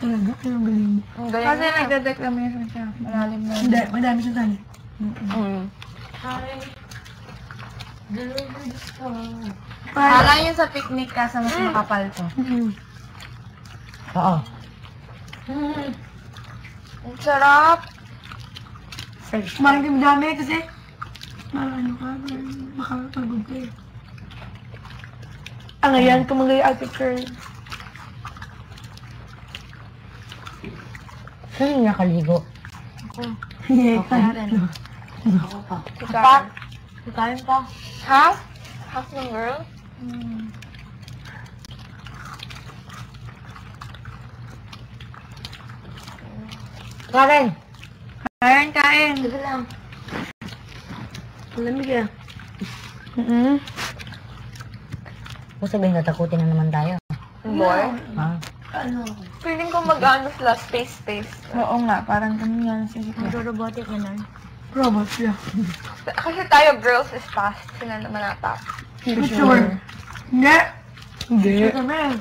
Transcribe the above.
Talaga, pero ang galing. Ang galing Kasi nagde-declamation siya. Malalim na. Hindi, madami siyang tali. Mm. Para, Parang yun sa picnic ka sa mas makapal to. mm, Oo. Ang sarap. Kumain kami dami kasi, parang ano ka, parang makakapagod ka eh. Ah, ngayon, kumagay ate Curl. Sino yung nakaligo? Yeah, Karen. Si Karen. Kain pa. Half? Half ng girl? Karen! Kain, kain. Sige lang. Malamig ah. Mm-hmm. Kung sabihin natakutin na naman tayo. Boy? Ha? Ano? Feeling ko mag-ano sila, space-space. Oo nga, parang ganyan sa sikla. robotic na nun. Robot siya. Kasi tayo, girls is fast. Sila naman ata. For sure. Hindi. Hindi. Kami.